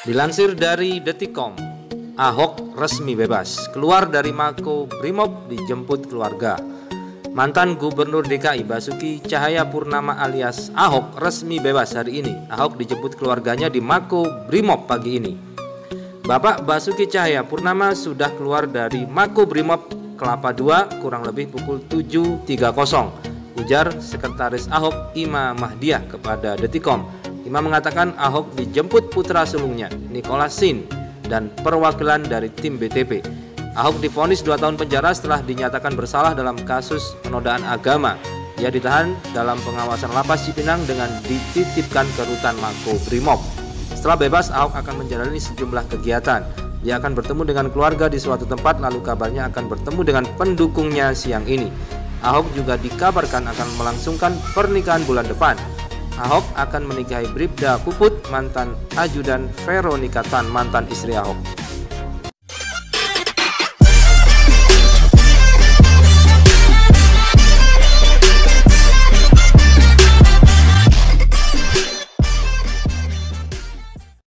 Dilansir dari Detikom, Ahok resmi bebas, keluar dari Mako Brimob dijemput keluarga. Mantan Gubernur DKI Basuki Cahaya Purnama alias Ahok resmi bebas hari ini. Ahok dijemput keluarganya di Mako Brimob pagi ini. Bapak Basuki Cahaya Purnama sudah keluar dari Mako Brimob Kelapa II kurang lebih pukul 7.30 ujar Sekretaris Ahok Ima Mahdiah kepada Detikom Imam mengatakan Ahok dijemput putra sulungnya, Nicholas Sin, dan perwakilan dari tim BTP. Ahok difonis 2 tahun penjara setelah dinyatakan bersalah dalam kasus penodaan agama. Ia ditahan dalam pengawasan lapas Cipinang dengan dititipkan ke rutan Mako Brimob. Setelah bebas, Ahok akan menjalani sejumlah kegiatan. Ia akan bertemu dengan keluarga di suatu tempat lalu kabarnya akan bertemu dengan pendukungnya siang ini. Ahok juga dikabarkan akan melangsungkan pernikahan bulan depan. Ahok akan menikahi Bribda Puput, mantan ajudan Veronika Tan, mantan istri Ahok.